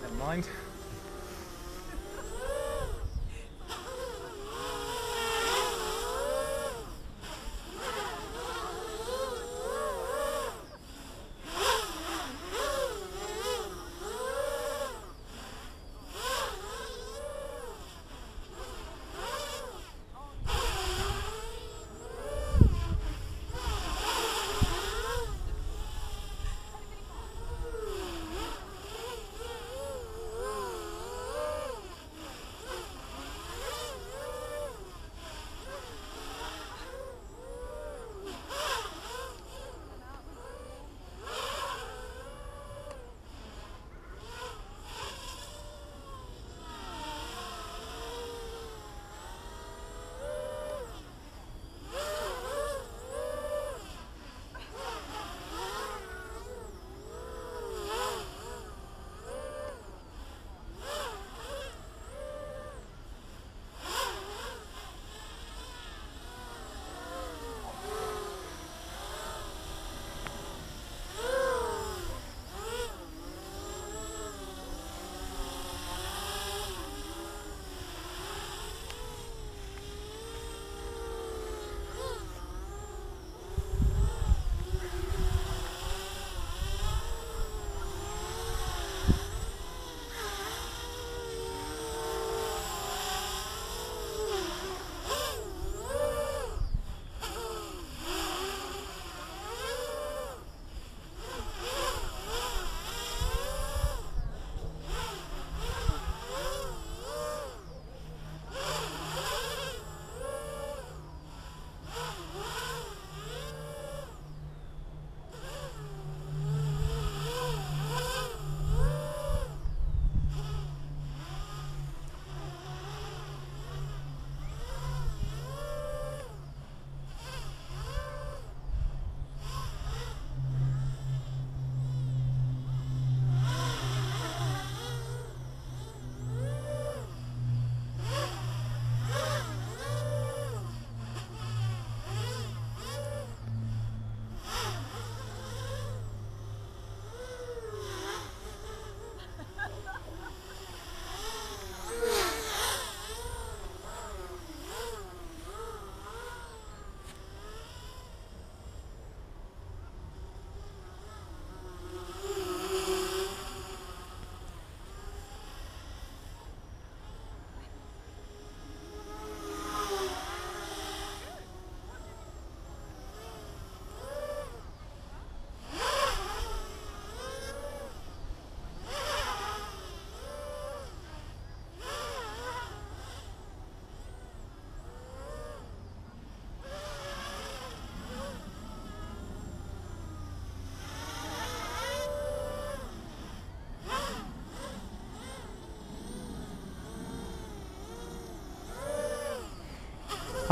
Never mind.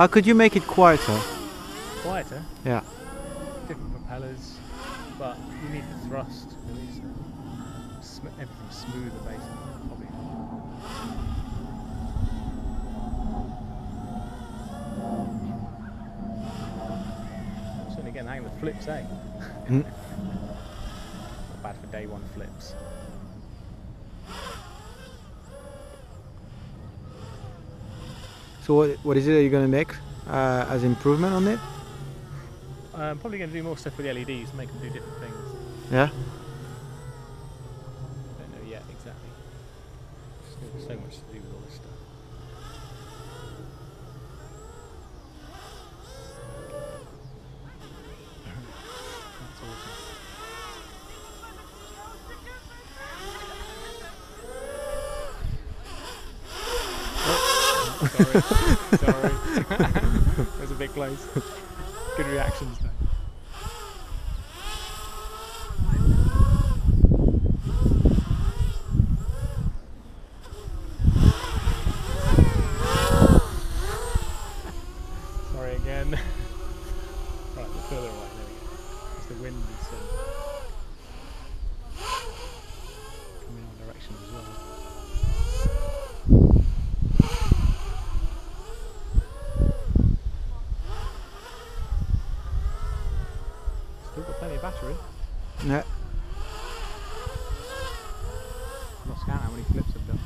How could you make it quieter? Quieter, Yeah. different propellers, but you need the thrust really, so everything's smoother basically. Probably. Certainly getting the hang of the flips, eh? Mm. Not bad for day one flips. So what, what is it that you're going to make uh, as improvement on it? I'm probably going to do more stuff with the LEDs, make them do different things. Yeah. I Don't know yet exactly. Still so much to do with all this stuff. Sorry. Sorry. that was a bit close. Good reactions though. Sorry again. right, we're further away. There we go. It's the wind is um, coming our direction as well. Got plenty of battery. Yeah. Not scan how many flips I've done.